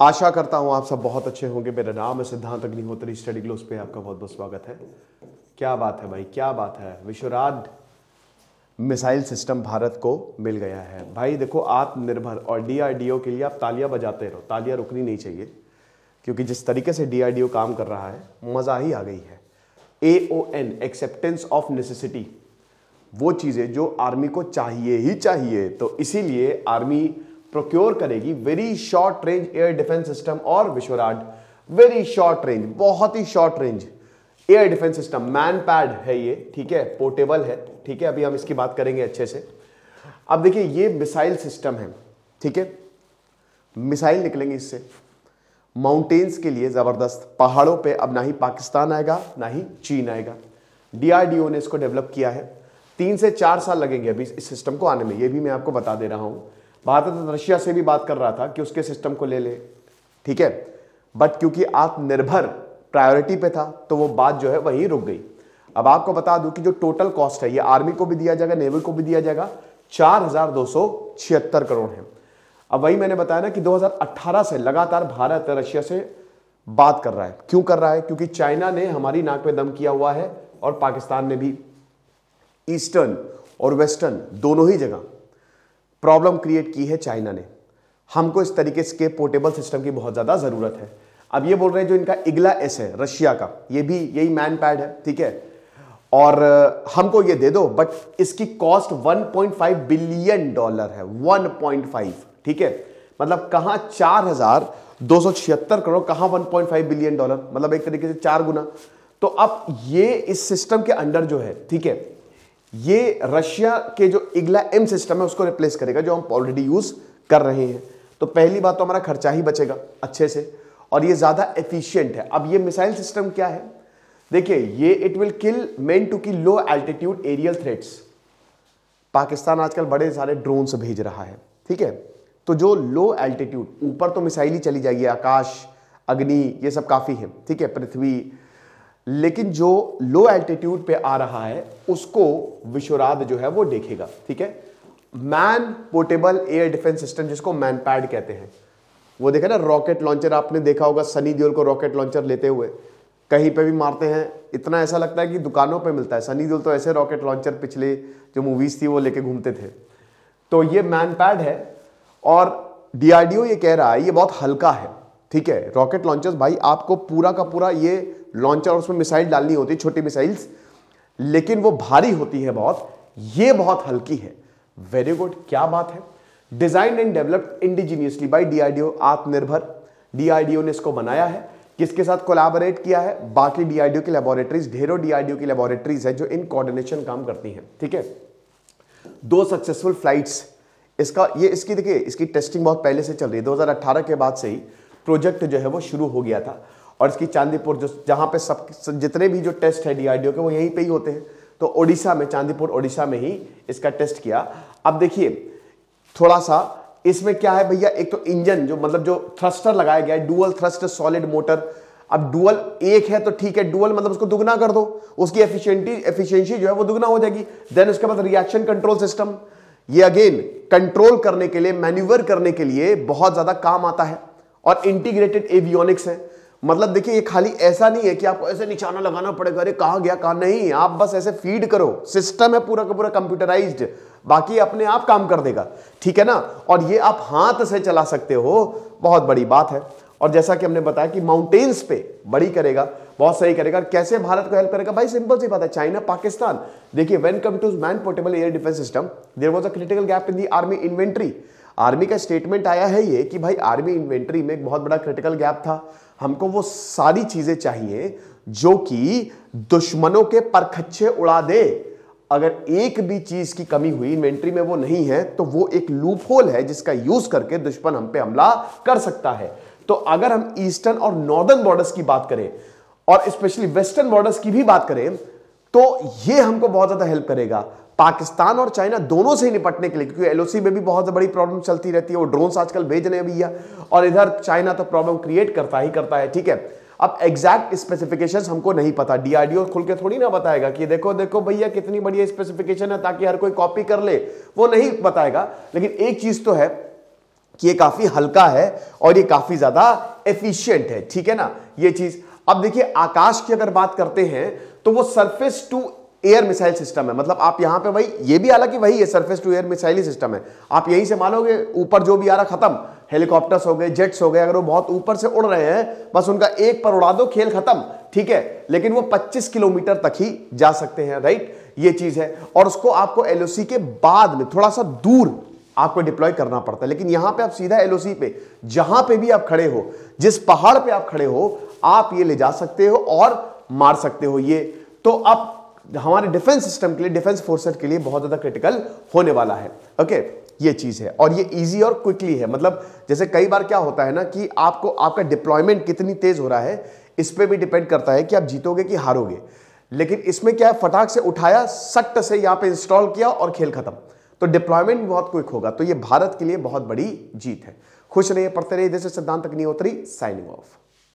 आशा करता हूँ आप सब बहुत अच्छे होंगे। मेरा नाम है सिद्धांत अग्निहोत्री। स्टडी ग्लोस पे आपका बहुत बहुत स्वागत है। क्या बात है भाई, क्या बात है। विश्वराज मिसाइल सिस्टम भारत को मिल गया है। भाई देखो, आत्मनिर्भर और डीआरडीओ के लिए आप तालियाँ बजाते रहो। तालियाँ रुकनी नहीं चाहिए, क्योंकि जिस तरीके से डीआरडीओ काम कर रहा है, मज़ा ही आ गई है। A O N acceptance of necessity वो चीज़ें जो आर्मी को चाहिए ही चाहिए। तो इसीलिए आर्मी प्रोक्योर करेगी very short range air defence system और विश्वराज। वेरी शॉर्ट रेंज बहुत ही short range air defence system man pad है ये, ठीक है? पोर्टेबल है, ठीक है? अभी हम इसकी बात करेंगे अच्छे से। अब देखिए, ये मिसाइल सिस्टम है, ठीक है? मिसाइल निकलेंगे इससे। माउंटेन्स के लिए ज़बरदस्त। पहाड़ों पे अब ना ही पाकिस्तान आएगा, ना ही चीन आएगा। डीआरडीओ ने इसको डेवलप किया है। तीन से चार साल लगेंगे अभी इस सिस्टम को आने में। ये भी मैं आपको बता दे रहा हूँ। भारत तो रशिया से भी बात कर रहा था कि उसके सिस्टम को ले ले, ठीक है? बट क्योंकि आत्मनिर्भर प्रायोरिटी पे था तो वो बात जो है वहीं रुक गई। अब आपको बता दूँ कि जो टोटल कॉस्ट है, ये आर्मी को भी दिया जाएगा नेवी को भी दिया जाएगा, चार हज़ार दो सौ छिहत्तर करोड़ है। अब वही मैंने बताया ना कि 2018 से लगातार भारत रशिया से बात कर रहा है। क्यों कर रहा है? क्योंकि चाइना ने हमारी नाक पे दम किया हुआ है और पाकिस्तान ने भी। ईस्टर्न और वेस्टर्न, दोनों ही जगह। प्रॉब्लम क्रिएट की है चाइना ने। हमको इस तरीके के पोर्टेबल सिस्टम की बहुत ज़्यादा ज़रूरत है। अब ये बोल रहे हैं जो इनका इगला एस है, रशिया का, ये भी यही मैन पैड है, ठीक है? और हमको ये दे दो, बट इसकी कॉस्ट 1.5 बिलियन डॉलर है 1.5 ठीक है? मतलब कहाँ चार हज़ार दो सौ छिहत्तर करोड़, कहाँ 1.5 बिलियन डॉलर मतलब एक तरीके से चार गुना। तो अब ये इस सिस्टम के अंडर जो है, ठीक है ये रशिया के जो इगला एम सिस्टम है, उसको रिप्लेस करेगा, जो हम ऑलरेडी यूज़ कर रहे हैं। तो पहली बात तो हमारा खर्चा ही बचेगा अच्छे से, और ये ज़्यादा एफिशिएंट है। अब ये मिसाइल सिस्टम क्या है? देखिए, ये it will kill men to key low altitude aerial threats Pakistan आजकल बड़े सारे ड्रोन्स भेज रहा है, ठीक है? तो जो लो एल्टीट्यूड ऊपर तो मिसाइल ही चली जाएगी, आकाश, अग्नि, ये सब काफ़ी है, ठीक है? पृथ्वी लेकिन जो लो एल्टीट्यूड पे आ रहा है, उसको विश्वराध जो है वो देखेगा, ठीक है? Man portable air defence system जिसको मैन पैड कहते हैं। वो देखा ना रॉकेट लॉन्चर आपने देखा होगा सनी दियोल को रॉकेट लॉन्चर लेते हुए। कहीं पे भी मारते हैं, इतना ऐसा लगता है कि दुकानों पे मिलता है। सनी दियोल तो ऐसे रॉकेट लॉन्चर पिछले जो मूवीज़ थी वो लेके घूमते थे। तो ये मैन पैड है, और डीआरडीओ ये कह रहा है, ये बहुत हल्का है, ठीक है? रॉकेट लॉन्चर्स भाई, आपको पूरा का पूरा ये लॉन्चर और उसमें मिसाइल डालनी होती है, छोटी मिसाइल्स लेकिन वो भारी होती है बहुत। ये बहुत हल्की है। वेरी गुड क्या बात है? Design and developed indigenously by DRDO आत्मनिर्भर। डीआरडीओ ने इसको बनाया है, किसके साथ कोलैबोरेट किया है? बाकी डीआरडीओ की लेबोरेटरीज ढेरों डीआरडीओ की लेबोरेटरीज है जो इन कोऑर्डिनेशन काम करती हैं, ठीक है? दो सक्सेसफुल फ्लाइट्स इसका, ये इसकी, देखिए, इसकी टेस्टिंग बहुत पहले से चल रही है 2018 के बाद से ही प्रोजेक्ट जो है वो शुरू हो गया था। और इसकी चांदीपुर जो जहाँ पे सब जितने भी जो टेस्ट है डीआरडीओ के, वो यहीं पे ही होते हैं। तो ओडिशा में, चांदीपुर ओडिशा में ही इसका टेस्ट किया। अब देखिए थोड़ा सा इसमें क्या है भैया? एक तो इंजन जो मतलब जो थ्रस्टर लगाया गया है, डुअल थ्रस्ट सॉलिड मोटर। अब डुअल एक है तो ठीक है, डुअल मतलब उसको दुगना कर दो। उसकी एफिशिएंटी, एफिशिएंसी जो है वो दुगना हो जाएगी। देन उसके बाद रिएक्शन कंट्रोल सिस्टम। ये अगेन, कंट्रोल करने के लिए, मैन्यूवर करने के लिए बहुत ज़्यादा काम आता है। और इंटीग्रेटेड एवियोनिक्स है। मतलब देखिए, ये खाली ऐसा नहीं है कि आपको ऐसे निशाना लगाना पड़ेगा। अरे, कहा गया, कहा नहीं। आप बस ऐसे फ़ीड करो। सिस्टम है पूरा का पूरा कंप्यूटराइज्ड बाकी अपने आप काम कर देगा। ठीक है ना? और ये आप हाथ से चला सकते हो। बहुत बड़ी बात है। और जैसा कि हमने बताया कि माउंटेन्स पे बड़ी करेगा, बहुत सही करेगा। कैसे भारत को हेल्प करेगा? भाई सिंपल सी बात है। चाइना पाकिस्तान देखिए when come to man portable air defence system there was a critical gap in the army inventory army का स्टेटमेंट आया है ये कि भाई आर्मी इन्वेंट्री में एक बहुत बड़ा क्रिटिकल गैप था। हमको वो सारी चीज़ें चाहिए जो कि दुश्मनों के परखच्चे उड़ा दे। अगर एक भी चीज़ की कमी हुई, इन्वेंट्री में वो नहीं है तो वो एक लूप होल है जिसका यूज़ करके दुश्मन हम पे हमला कर सकता है। तो अगर हम ईस्टर्न और नॉर्दर्न बॉर्डर्स की बात करें, और स्पेशली वेस्टर्न बॉर्डर्स की भी बात करें तो ये हमको बहुत ज़्यादा हेल्प करेगा। पाकिस्तान और चाइना दोनों से ही निपटने के लिए, क्योंकि एलओसी में भी बहुत बड़ी प्रॉब्लम चलती रहती है, वो ड्रोन्स आजकल भेज रहे हैं भैया, और इधर चाइना तो प्रॉब्लम क्रिएट करता ही करता है, ठीक है? अब एग्जैक्ट स्पेसिफिकेशंस हमको नहीं पता डीआरडीओ खुल के थोड़ी ना बताएगा कि देखो देखो भैया कितनी बढ़िया स्पेसिफिकेशन है, ताकि हर कोई कॉपी कर ले, वो नहीं बताएगा। लेकिन एक चीज़ तो है कि ये काफ़ी हल्का है और ये काफ़ी ज़्यादा एफिशिएंट है, ठीक है ना? ये चीज़, अब देखिए आकाश की अगर बात करते हैं तो वो surface to air missile system है। मतलब आप यहाँ पे वही, ये भी हालाँकि वही है सरफेस टू एयर मिसाइल ही सिस्टम है। आप यहीं से मानोगे, ऊपर जो भी आ रहा खत्म हेलीकॉप्टर्स हो गए जेट्स हो गए, अगर वो बहुत ऊपर से उड़ रहे हैं, बस उनका एक पर उड़ा दो, खेल खत्म, ठीक है? लेकिन वो 25 किलोमीटर तक ही जा सकते हैं राइट ये चीज़ है। और उसको आपको एलओसी के बाद में थोड़ा सा दूर आपको डिप्लॉय करना पड़ता है। लेकिन यहाँ पे आप सीधा एलओसी पे, जहाँ पे भी आप खड़े हो, जिस पहाड़ पे आप खड़े हो, आप ये ले जा सकते हो और मार सकते हो ये। तो अब हमारे डिफेंस सिस्टम के लिए डिफेंस फोर्सेस के लिए बहुत ज़्यादा क्रिटिकल होने वाला है। ओके ये चीज़ है। और ये इजी और क्विकली है। मतलब जैसे कई बार क्या होता है ना कि आपको, आपका डिप्लॉयमेंट कितनी तेज हो रहा है, इस पर भी डिपेंड करता है कि आप जीतोगे कि हारोगे। लेकिन इसमें क्या है, फटाक से उठाया सट्ट से यहाँ पे इंस्टॉल किया और खेल खत्म। तो डिप्लॉयमेंट बहुत क्विक होगा। तो ये भारत के लिए बहुत बड़ी जीत है। खुश रहिए, पढ़ते रहिए जैसे सिद्धांत अग्निहोत्री साइनिंग ऑफ़